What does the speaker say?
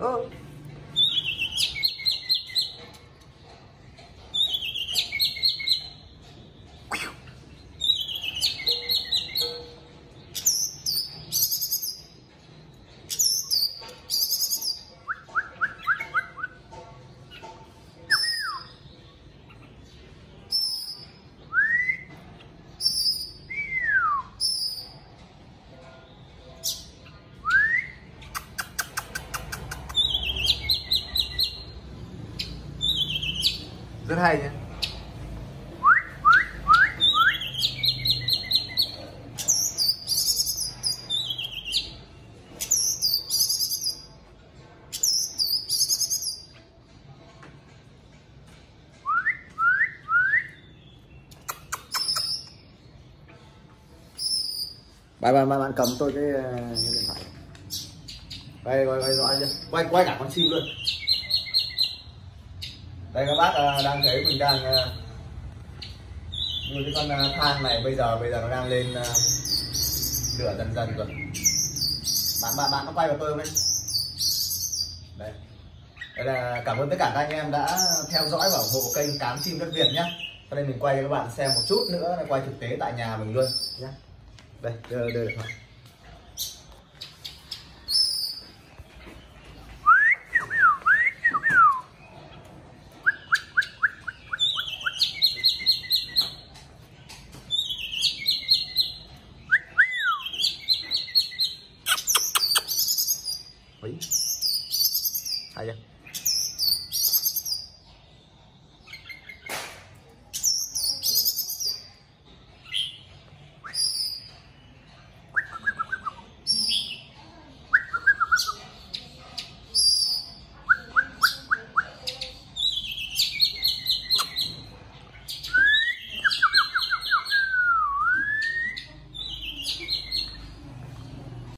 어? Rất hay nhé bạn bạn bạn cầm tôi cái, ờ, cái điện thoại quay quay quay rõ chưa quay quay cả con sim luôn đây, các bác à, đang thấy mình đang à, nuôi như cái con à, than này bây giờ bây giờ nó đang lên lửa dần dần rồi. Bạn bạn bạn nó quay vào tôi không đấy? Đây. Đây là, cảm ơn tất cả các anh em đã theo dõi và ủng hộ kênh cám chim đất việt nhé. Sau đây mình quay cho các bạn xem một chút nữa là quay thực tế tại nhà mình luôn nhé. Đây, đưa đưa được không Ui. Hay chưa?